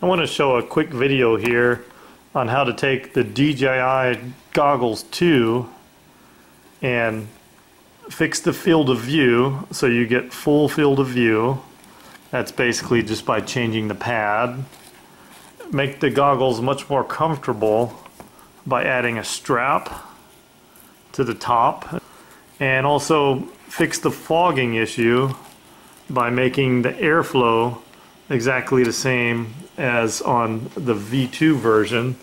I want to show a quick video here on how to take the DJI Goggles 2 and fix the field of view so you get full field of view. That's basically just by changing the pad. Make the goggles much more comfortable by adding a strap to the top and also fix the fogging issue by making the airflow exactly the same as on the V2 version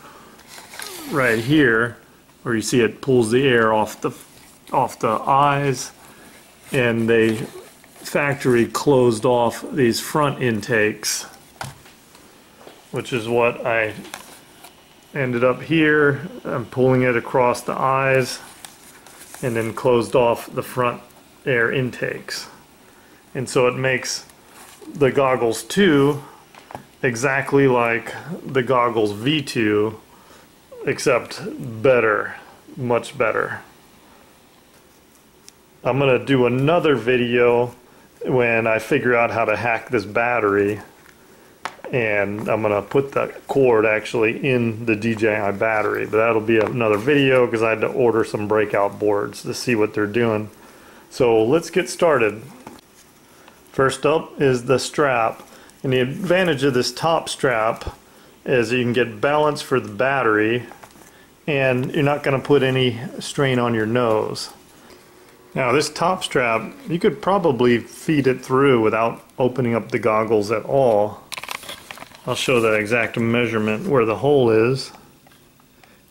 right here where you see it pulls the air off the off the eyes and they factory closed off these front intakes which is what I ended up here. I'm pulling it across the eyes and then closed off the front air intakes. And so it makes the goggles 2 exactly like the goggles V2 except better much better. I'm gonna do another video when I figure out how to hack this battery and I'm gonna put the cord actually in the DJI battery but that'll be another video because I had to order some breakout boards to see what they're doing. So let's get started. First up is the strap and the advantage of this top strap is you can get balance for the battery and you're not going to put any strain on your nose. Now this top strap you could probably feed it through without opening up the goggles at all. I'll show the exact measurement where the hole is.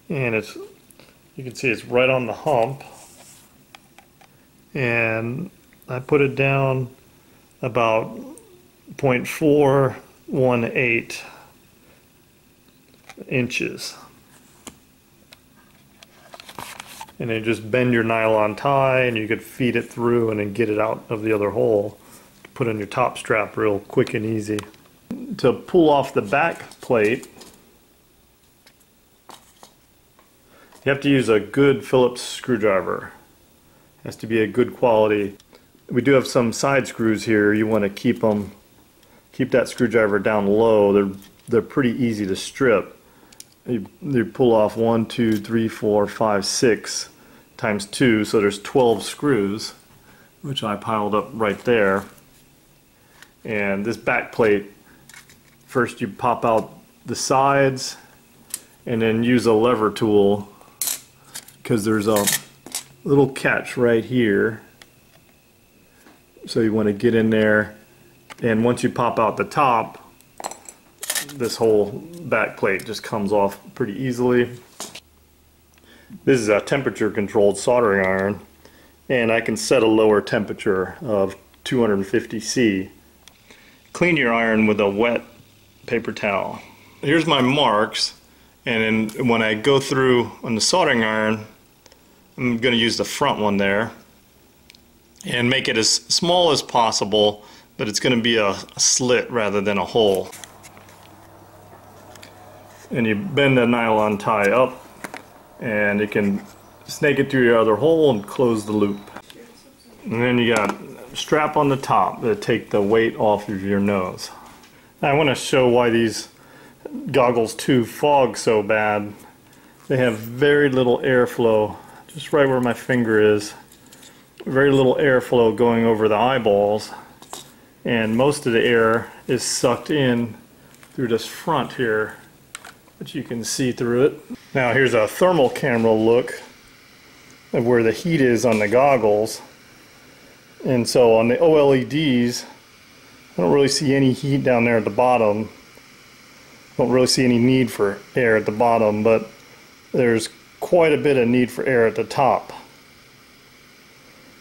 And it's you can see it's right on the hump. And I put it down about 0.418 inches and then just bend your nylon tie and you could feed it through and then get it out of the other hole put in your top strap real quick and easy to pull off the back plate, you have to use a good Phillips screwdriver. It has to be a good quality. We do have some side screws here. You want to keep them, keep that screwdriver down low. They're they're pretty easy to strip. You, you pull off one, two, three, four, five, six times two, so there's 12 screws, which I piled up right there. And this back plate First you pop out the sides and then use a lever tool because there's a little catch right here. So you want to get in there and once you pop out the top this whole back plate just comes off pretty easily. This is a temperature controlled soldering iron and I can set a lower temperature of 250 C. Clean your iron with a wet paper towel. Here's my marks and then when I go through on the soldering iron I'm going to use the front one there and make it as small as possible but it's going to be a, a slit rather than a hole. And you bend the nylon tie up and you can snake it through your other hole and close the loop. And then you got strap on the top to take the weight off of your nose. I want to show why these goggles 2 fog so bad. They have very little airflow, just right where my finger is. Very little airflow going over the eyeballs and most of the air is sucked in through this front here but you can see through it. Now here's a thermal camera look of where the heat is on the goggles and so on the OLEDs I don't really see any heat down there at the bottom. Don't really see any need for air at the bottom, but there's quite a bit of need for air at the top.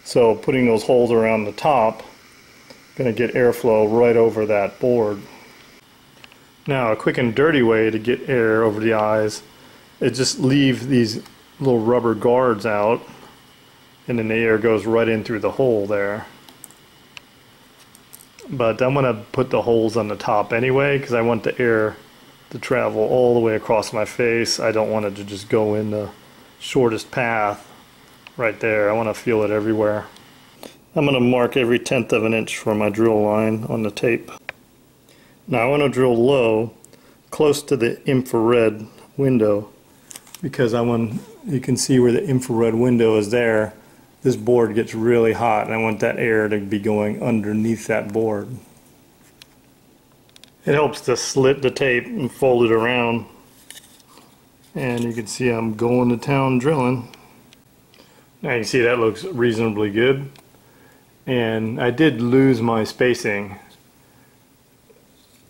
So putting those holes around the top, going to get airflow right over that board. Now a quick and dirty way to get air over the eyes is just leave these little rubber guards out and then the air goes right in through the hole there but I'm going to put the holes on the top anyway because I want the air to travel all the way across my face. I don't want it to just go in the shortest path right there. I want to feel it everywhere. I'm going to mark every tenth of an inch for my drill line on the tape. Now I want to drill low close to the infrared window because I want you can see where the infrared window is there this board gets really hot and I want that air to be going underneath that board. It helps to slit the tape and fold it around and you can see I'm going to town drilling. Now you see that looks reasonably good and I did lose my spacing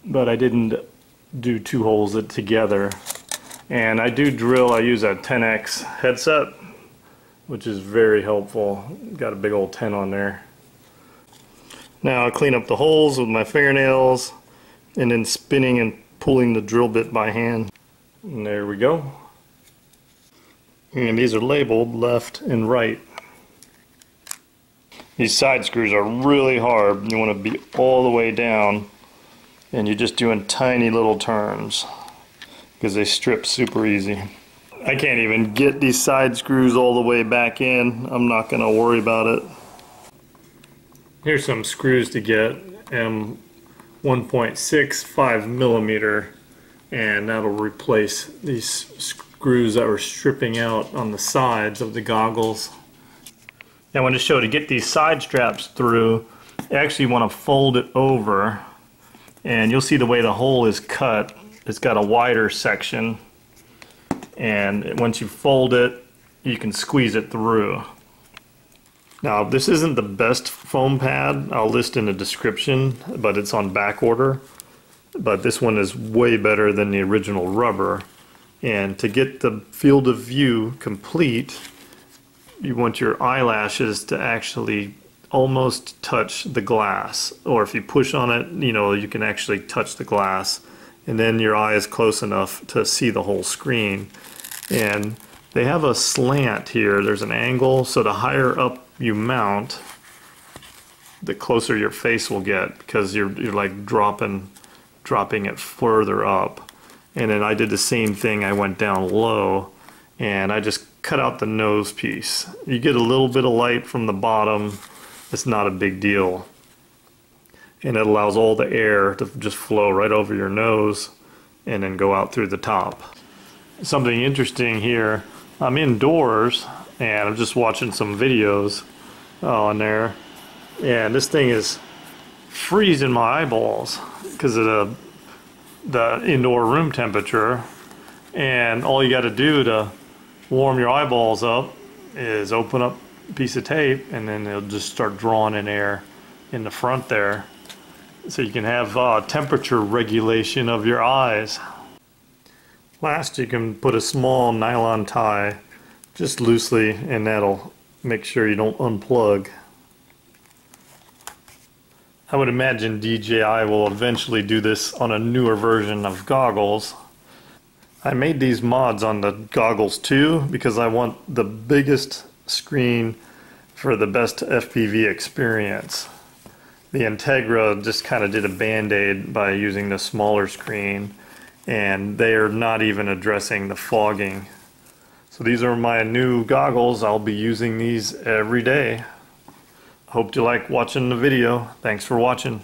but I didn't do two holes together. And I do drill I use a 10x headset which is very helpful. Got a big old 10 on there. Now I clean up the holes with my fingernails and then spinning and pulling the drill bit by hand. And there we go. And these are labeled left and right these side screws are really hard you want to be all the way down and you're just doing tiny little turns because they strip super easy. I can't even get these side screws all the way back in. I'm not going to worry about it. Here's some screws to get. M 1.65 millimeter and that'll replace these screws that were stripping out on the sides of the goggles. I want to show to get these side straps through, you actually want to fold it over and you'll see the way the hole is cut. It's got a wider section and once you fold it you can squeeze it through. Now this isn't the best foam pad. I'll list in the description but it's on back order. But this one is way better than the original rubber. And to get the field of view complete you want your eyelashes to actually almost touch the glass or if you push on it you know you can actually touch the glass and then your eye is close enough to see the whole screen. And they have a slant here. There's an angle so the higher up you mount the closer your face will get because you're, you're like dropping dropping it further up. And then I did the same thing. I went down low and I just cut out the nose piece you get a little bit of light from the bottom it's not a big deal. And it allows all the air to just flow right over your nose and then go out through the top. Something interesting here, I'm indoors and I'm just watching some videos uh, on there and this thing is freezing my eyeballs because of the, the indoor room temperature and all you got to do to warm your eyeballs up is open up a piece of tape and then it'll just start drawing in air in the front there so you can have uh, temperature regulation of your eyes. Last you can put a small nylon tie just loosely and that'll make sure you don't unplug. I would imagine DJI will eventually do this on a newer version of goggles. I made these mods on the goggles too because I want the biggest screen for the best FPV experience. The Integra just kind of did a band-aid by using the smaller screen and they are not even addressing the fogging. So these are my new goggles. I'll be using these every day. Hope you like watching the video. Thanks for watching.